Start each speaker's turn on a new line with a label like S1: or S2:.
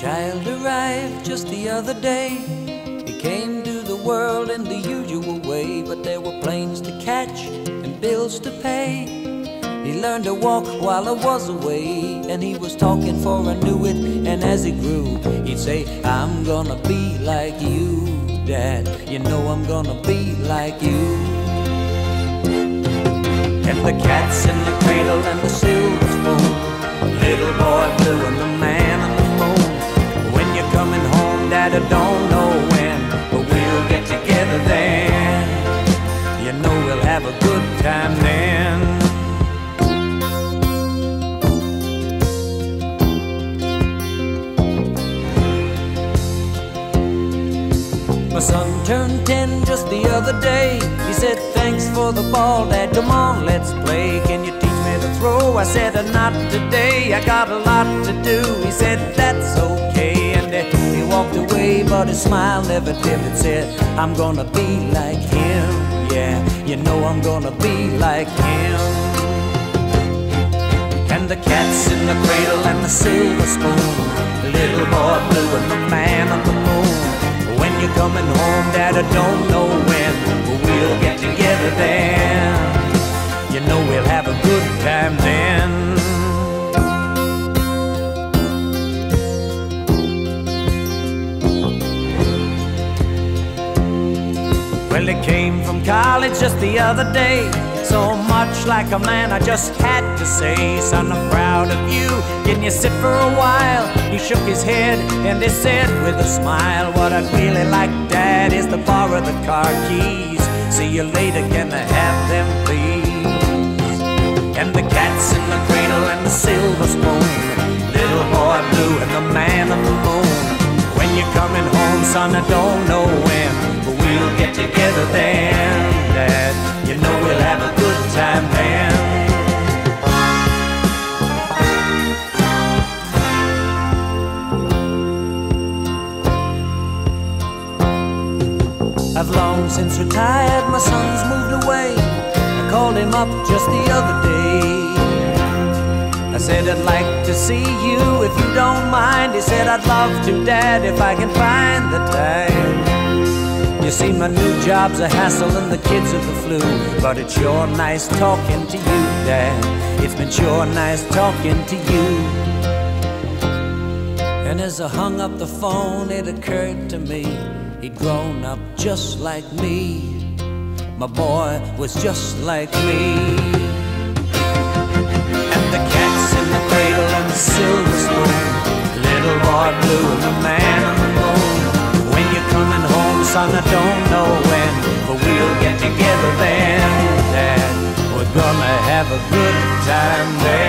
S1: child arrived just the other day. He came to the world in the usual way, but there were planes to catch and bills to pay. He learned to walk while I was away, and he was talking for I knew it. And as he grew, he'd say, I'm gonna be like you, Dad. You know I'm gonna be like you. And the cat's in the cradle and the silver My son turned ten just the other day. He said, Thanks for the ball, Dad. Come on, let's play. Can you teach me to throw? I said, "Uh, Not today. I got a lot to do. He said, That's okay. And uh, he walked away, but his smile never dimmed. said, I'm gonna be like him. Yeah, you know I'm gonna be like him. And the cat's in the cradle and the silver spoon. Little boy blue and the man you're coming home, Dad, I don't know when, but we'll get together then. You know we'll have a good time then. Well, he came from college just the other day. So much like a man, I just had to say, Son, I'm proud of you. Can you sit for a while? He shook his head and he said with a smile, What I'd really like, Dad, is to borrow the car keys. See you later, can I have them, please? And the cat's in the cradle and the silver spoon. I've long since retired, my son's moved away. I called him up just the other day. I said, I'd like to see you if you don't mind. He said, I'd love to, Dad, if I can find the time. You see, my new job's a hassle and the kids are the flu. But it's sure nice talking to you, Dad. It's been sure nice talking to you. And as I hung up the phone, it occurred to me he'd grown up just like me. My boy was just like me. And the cat's in the cradle and the silver spoon. Little boy blue and the man on the moon. When you're coming home, son, I don't know when, but we'll get together then, Dad. We're gonna have a good time there.